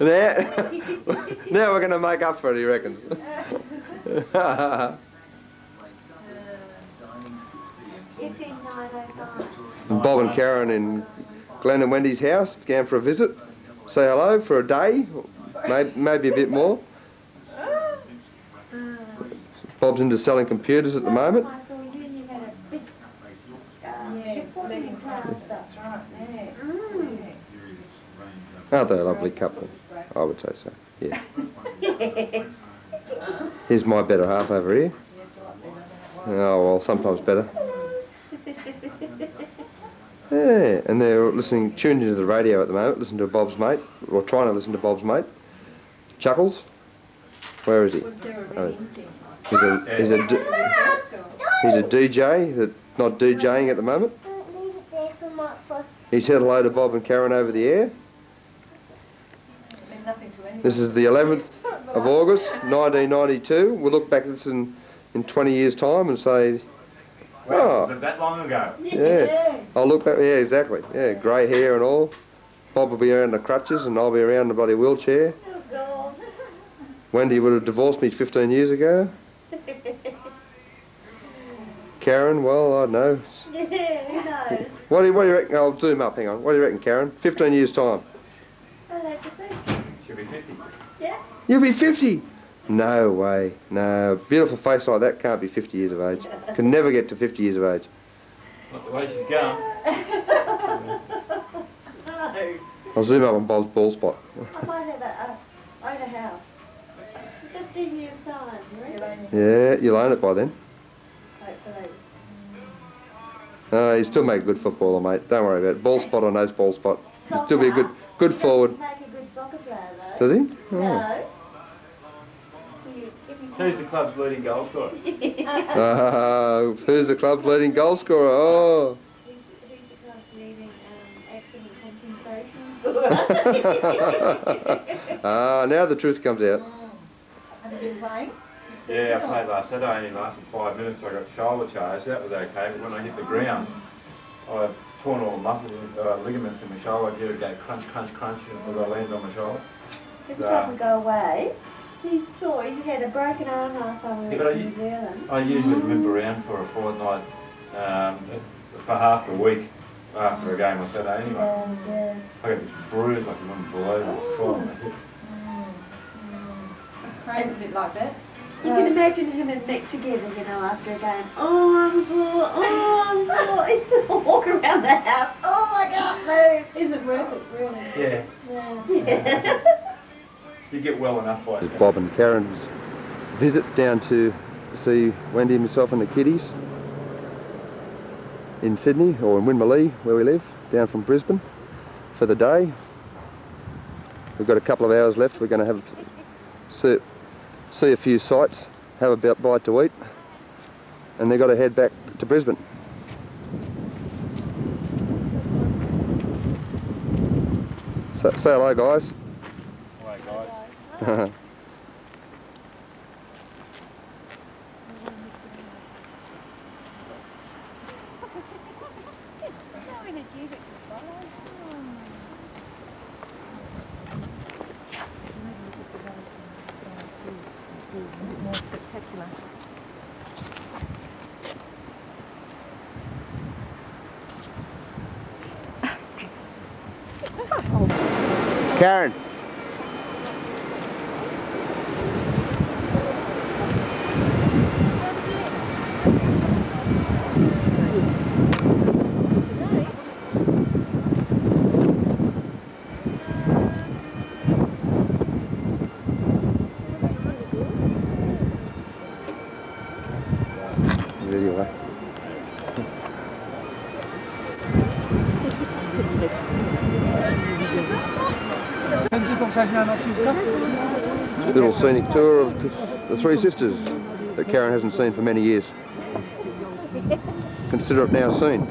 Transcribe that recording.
now, now we're going to make up for it, he reckons. Bob and Karen in Glenn and Wendy's house, going for a visit. Say hello for a day, maybe, maybe a bit more. Bob's into selling computers at the moment. Aren't they a lovely couple? I would say so, yeah. Here's my better half over here. Oh, well, sometimes better. Yeah, and they're listening, tuned into the radio at the moment, listening to Bob's mate, or trying to listen to Bob's mate. Chuckles. Where is he? Oh, he's a, he's a, d- he's a DJ that's not DJing at the moment. He said hello to Bob and Karen over the air. This is the 11th of August, 1992. We'll look back at this in, in 20 years' time and say, Wow, Oh. was that long ago? yeah, I'll look back, yeah, exactly. Yeah, grey hair and all. Bob will be around the crutches and I'll be around the bloody wheelchair. Wendy would have divorced me 15 years ago. Karen, well, I don't know. What do, you, what do you reckon? I'll zoom up, hang on. What do you reckon, Karen? 15 years' time. Should be 50. Yeah? You'll be 50. No way. No. Beautiful face like that can't be 50 years of age. Can never get to 50 years of age. Not the way she's going. No. I'll zoom up on Bob's ball spot. I might have a, a, own a house. Fifteen years time, right? Yeah, you'll own it by then. Hopefully. Uh, he'll still make a good footballer, mate. Don't worry about it. Ball spot or no ball spot. He'll still be a good good forward. Does he? Oh. No. You- Who's the club's leading goal scorer? Uh, who's the club's leading goal scorer? Oh. Who's who's the club's leading um, accident compensation? ah, now the truth comes out. Have you been playing? Yeah, I played last Saturday, only lasted five minutes, I got shoulder charge, that was okay, but when I hit the ground, I torn all the muscles, uh, ligaments in my shoulder, I did it go crunch, crunch, crunch, as I landed on my shoulder. Every Uh, time we go away, he's sore. He had a broken arm last time we Yeah, went but I- New Zealand. I usually limp around for a fortnight, um, for half a week after a game on Saturday anyway. And, uh, I got this bruise like you wouldn't believe, it sore on my hip. Crane's a bit like that. You can imagine him and Mick together, you know, after a game. Oh, I'm sore. Oh, I'm sore. He's just walk around the house. Oh, I can't move. Is it worth it, really? Yeah, Yeah. you get well enough by This Bob and Karen's visit down to see Wendy, myself and the kiddies in Sydney or in Winmalee where we live, down from Brisbane for the day. We've got a couple of hours left. We're going to have see, see a few sights, have a bite to eat, and they've got to head back to Brisbane. So, say hello, guys. Karen. Little scenic tour of the Three Sisters that Karen hasn't seen for many years. Consider it now seen.